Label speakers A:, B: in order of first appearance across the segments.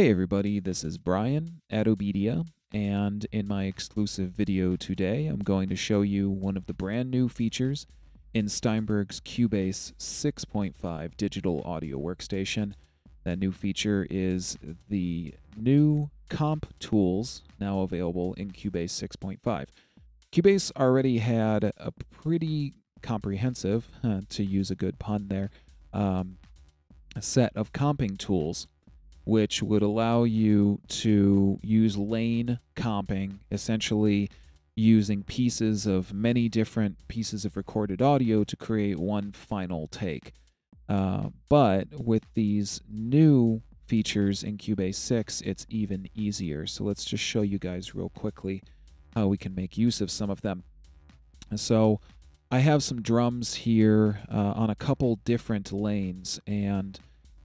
A: Hey everybody, this is Brian at Obedia, and in my exclusive video today, I'm going to show you one of the brand new features in Steinberg's Cubase 6.5 digital audio workstation. That new feature is the new comp tools now available in Cubase 6.5. Cubase already had a pretty comprehensive, to use a good pun there, um, set of comping tools which would allow you to use lane comping, essentially using pieces of many different pieces of recorded audio to create one final take. Uh, but with these new features in Cubase 6, it's even easier. So let's just show you guys real quickly how we can make use of some of them. So I have some drums here uh, on a couple different lanes, and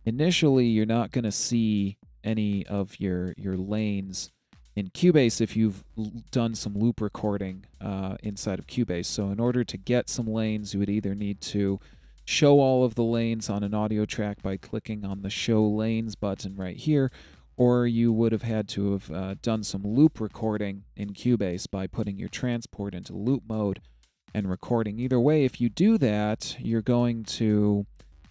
A: initially you're not going to see any of your your lanes in Cubase if you've done some loop recording uh, inside of Cubase. So in order to get some lanes, you would either need to show all of the lanes on an audio track by clicking on the Show Lanes button right here, or you would have had to have uh, done some loop recording in Cubase by putting your transport into loop mode and recording. Either way, if you do that, you're going to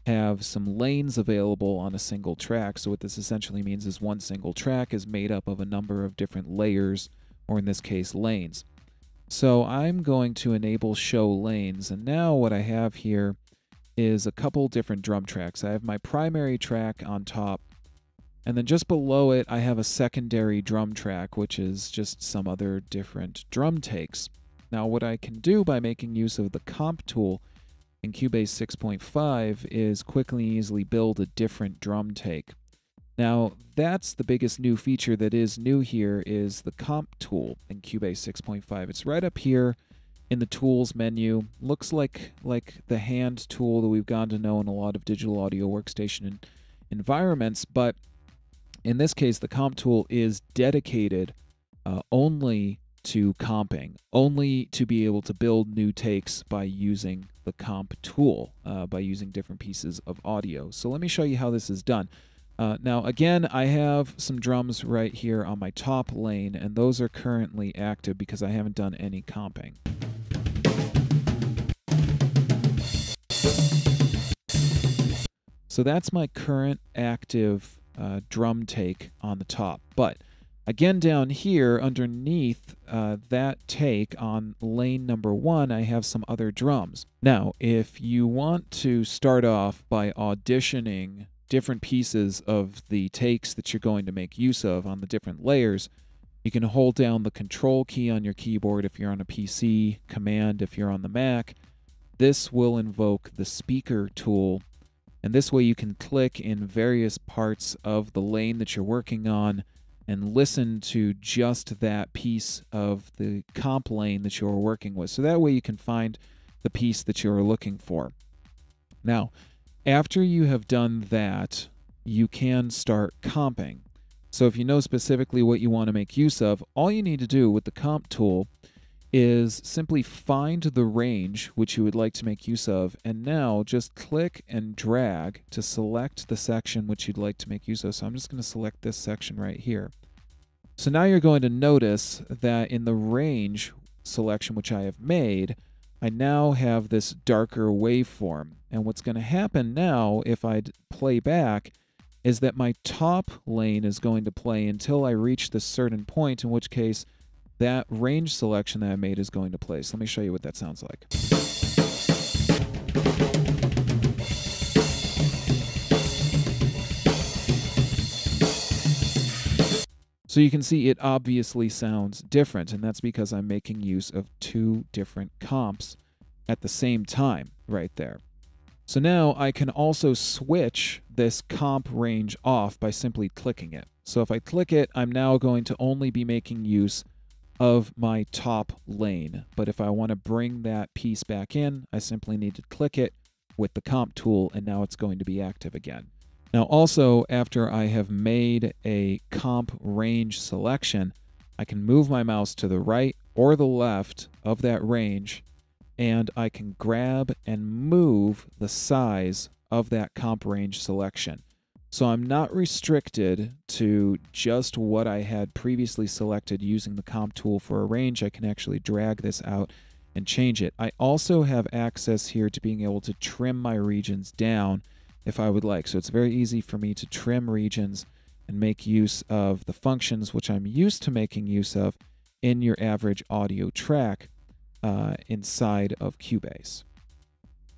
A: have some lanes available on a single track. So what this essentially means is one single track is made up of a number of different layers, or in this case, lanes. So I'm going to enable show lanes, and now what I have here is a couple different drum tracks. I have my primary track on top, and then just below it I have a secondary drum track, which is just some other different drum takes. Now what I can do by making use of the comp tool in Cubase 6.5 is quickly and easily build a different drum take. Now, that's the biggest new feature that is new here is the comp tool in Cubase 6.5. It's right up here in the tools menu. Looks like like the hand tool that we've gone to know in a lot of digital audio workstation environments, but in this case, the comp tool is dedicated uh, only to comping, only to be able to build new takes by using the comp tool, uh, by using different pieces of audio. So let me show you how this is done. Uh, now, again, I have some drums right here on my top lane, and those are currently active because I haven't done any comping. So that's my current active uh, drum take on the top. But Again, down here underneath uh, that take on lane number one, I have some other drums. Now, if you want to start off by auditioning different pieces of the takes that you're going to make use of on the different layers, you can hold down the control key on your keyboard if you're on a PC, command if you're on the Mac. This will invoke the speaker tool, and this way you can click in various parts of the lane that you're working on and listen to just that piece of the comp lane that you're working with. So that way you can find the piece that you're looking for. Now, after you have done that, you can start comping. So if you know specifically what you want to make use of, all you need to do with the comp tool is simply find the range which you would like to make use of, and now just click and drag to select the section which you'd like to make use of. So I'm just going to select this section right here. So now you're going to notice that in the range selection which I have made, I now have this darker waveform. And what's going to happen now if I play back is that my top lane is going to play until I reach this certain point, in which case that range selection that I made is going to play. So let me show you what that sounds like. So you can see it obviously sounds different, and that's because I'm making use of two different comps at the same time right there. So now I can also switch this comp range off by simply clicking it. So if I click it, I'm now going to only be making use of my top lane. But if I want to bring that piece back in, I simply need to click it with the comp tool and now it's going to be active again. Now also, after I have made a comp range selection, I can move my mouse to the right or the left of that range and I can grab and move the size of that comp range selection. So I'm not restricted to just what I had previously selected using the comp tool for a range. I can actually drag this out and change it. I also have access here to being able to trim my regions down if I would like. So it's very easy for me to trim regions and make use of the functions which I'm used to making use of in your average audio track uh, inside of Cubase.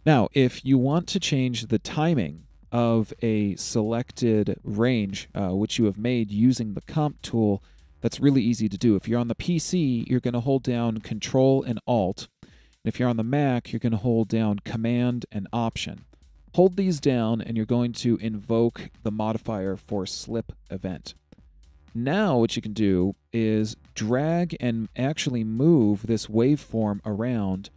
A: Now, if you want to change the timing of a selected range, uh, which you have made using the comp tool, that's really easy to do. If you're on the PC, you're going to hold down Control and Alt. And if you're on the Mac, you're going to hold down Command and Option. Hold these down, and you're going to invoke the modifier for slip event. Now, what you can do is drag and actually move this waveform around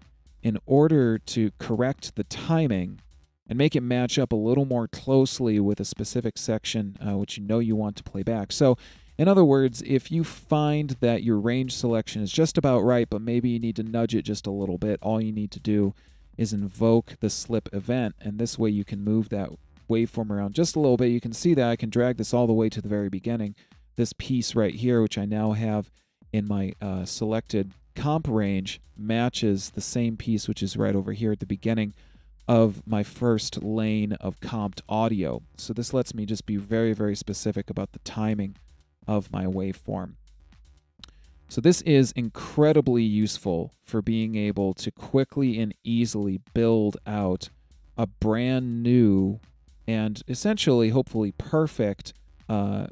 A: in order to correct the timing and make it match up a little more closely with a specific section uh, which you know you want to play back. So, in other words, if you find that your range selection is just about right, but maybe you need to nudge it just a little bit, all you need to do is invoke the slip event, and this way you can move that waveform around just a little bit. You can see that I can drag this all the way to the very beginning. This piece right here, which I now have in my uh, selected comp range, matches the same piece, which is right over here at the beginning of my first lane of comped audio. So this lets me just be very, very specific about the timing of my waveform. So this is incredibly useful for being able to quickly and easily build out a brand new and essentially, hopefully, perfect uh,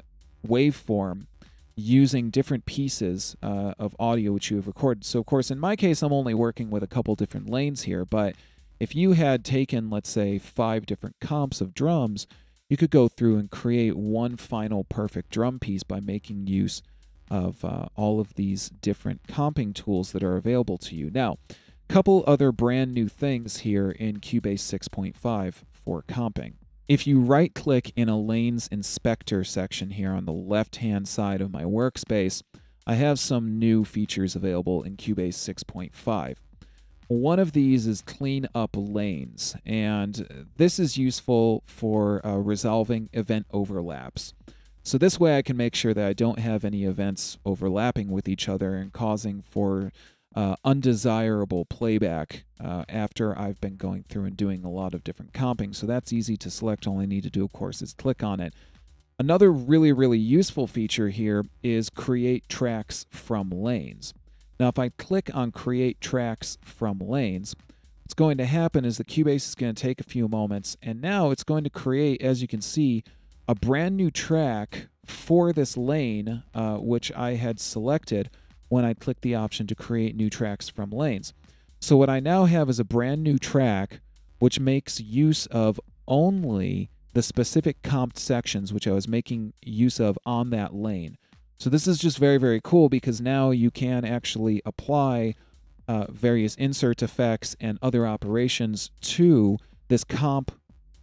A: waveform using different pieces uh, of audio which you have recorded. So, of course, in my case, I'm only working with a couple different lanes here, but if you had taken, let's say, five different comps of drums, you could go through and create one final perfect drum piece by making use of uh, all of these different comping tools that are available to you. Now, couple other brand new things here in Cubase 6.5 for comping. If you right click in a lanes inspector section here on the left hand side of my workspace, I have some new features available in Cubase 6.5. One of these is clean up lanes, and this is useful for uh, resolving event overlaps. So this way I can make sure that I don't have any events overlapping with each other and causing for uh, undesirable playback uh, after I've been going through and doing a lot of different comping. So that's easy to select. All I need to do, of course, is click on it. Another really, really useful feature here is create tracks from lanes. Now, if I click on Create Tracks from Lanes, what's going to happen is the Cubase is going to take a few moments, and now it's going to create, as you can see, a brand new track for this lane, uh, which I had selected when I clicked the option to create new tracks from lanes. So what I now have is a brand new track, which makes use of only the specific comped sections which I was making use of on that lane. So this is just very, very cool because now you can actually apply uh, various insert effects and other operations to this comp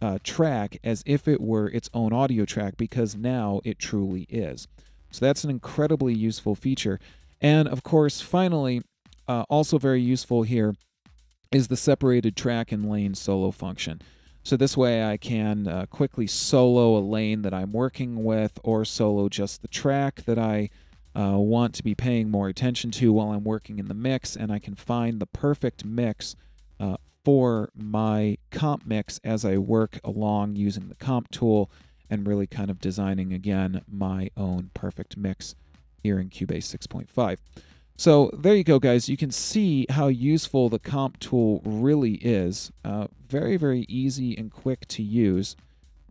A: uh, track as if it were its own audio track because now it truly is. So that's an incredibly useful feature. And of course, finally, uh, also very useful here is the separated track and lane solo function. So this way I can uh, quickly solo a lane that I'm working with or solo just the track that I uh, want to be paying more attention to while I'm working in the mix and I can find the perfect mix uh, for my comp mix as I work along using the comp tool and really kind of designing again my own perfect mix here in Cubase 6.5. So there you go, guys. You can see how useful the comp tool really is. Uh, very, very easy and quick to use.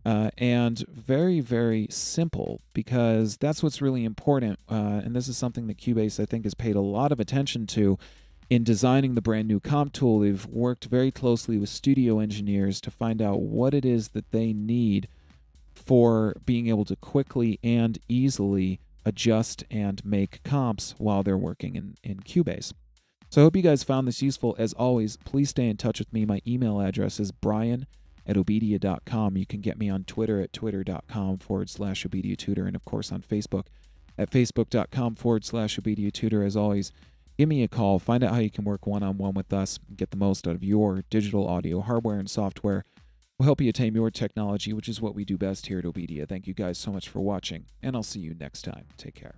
A: Uh, and very, very simple because that's what's really important. Uh, and this is something that Cubase, I think, has paid a lot of attention to in designing the brand new comp tool. They've worked very closely with studio engineers to find out what it is that they need for being able to quickly and easily adjust and make comps while they're working in, in Cubase. So I hope you guys found this useful. As always, please stay in touch with me. My email address is brian at obedia.com. You can get me on Twitter at twitter.com forward slash obedia tutor, and of course on Facebook at facebook.com forward slash obedia tutor. As always, give me a call. Find out how you can work one on one with us get the most out of your digital audio hardware and software. Will help you attain your technology, which is what we do best here at Obedia. Thank you guys so much for watching, and I'll see you next time. Take care.